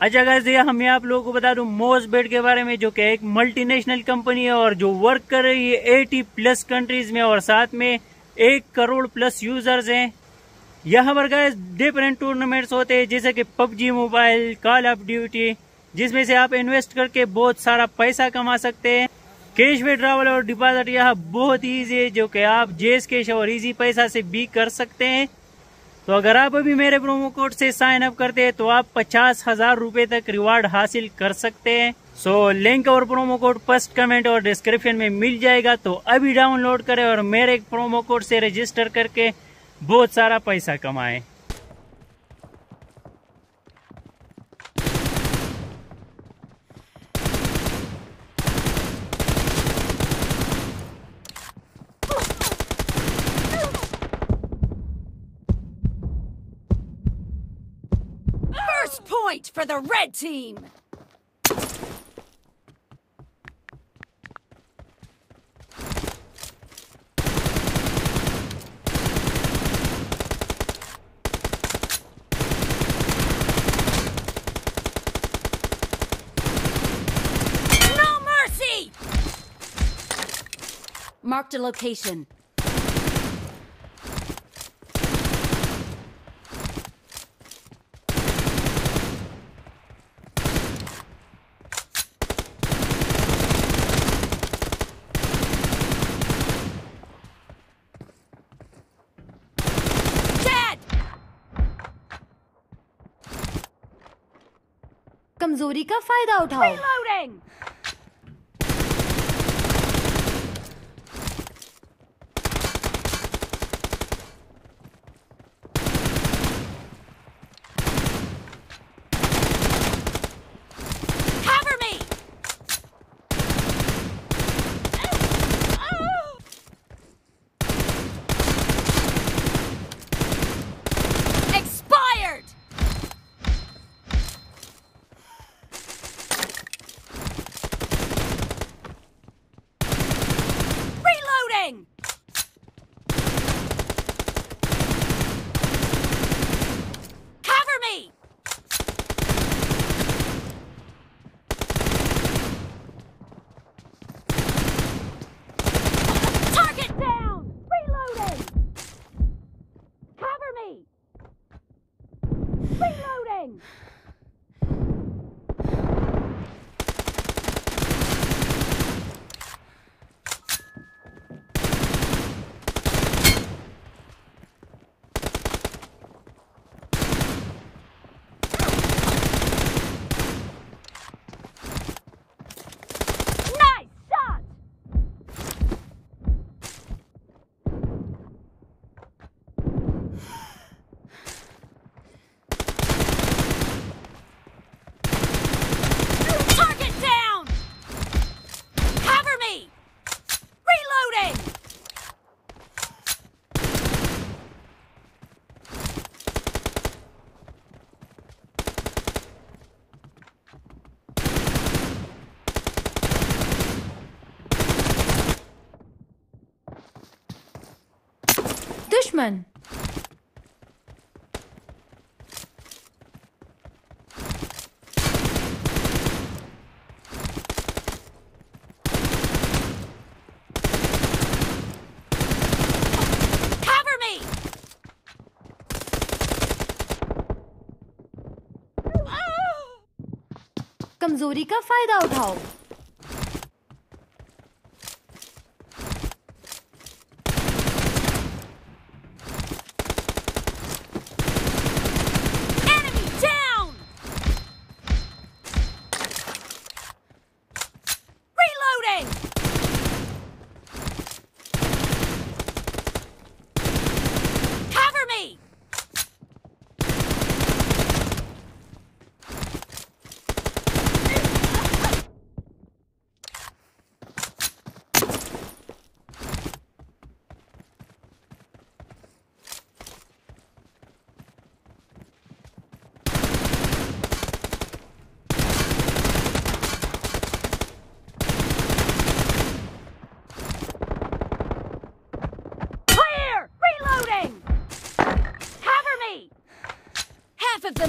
अच्छा गाइस ये हम आप लोगों को बता दूँ, मोज बेड के बारे में, जो कि एक मल्टीनेशनल कंपनी है और जो वर्क कर रही है एटी प्लस कंट्रीज़ में और साथ में एक करोड़ प्लस यूज़र्स हैं। यहाँ पर गाइस डिफरेंट टूर्नामेंट्स होते हैं, जैसे कि PUBG mobile call of duty जिसमें से आप इन्वेस्ट करके बहुत सारा पैसा कमा सकते हैं। कैश विड्रावल और डिपॉजिट यहाँ बहुत ईजी है, जो कि आप जेस कैश और इजी पैसा से भी कर सकते हैं। तो अगर आप अभी मेरे प्रोमो कोड से साइन अप करते हैं तो आप पचास हज़ार रूपए तक रिवार्ड हासिल कर सकते हैं। सो लिंक और प्रोमो कोड फ़र्स्ट कमेंट और डिस्क्रिप्शन में मिल जाएगा। तो अभी डाउनलोड करें और मेरे प्रोमो कोड से रजिस्टर करके बहुत सारा पैसा कमाएँ। First point for the red team! No mercy! Marked a location. कमज़ोरी का फ़ायदा उठाओ। दुश्मन कमज़ोरी का फ़ायदा उठाओ।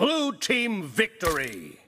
Blue team victory.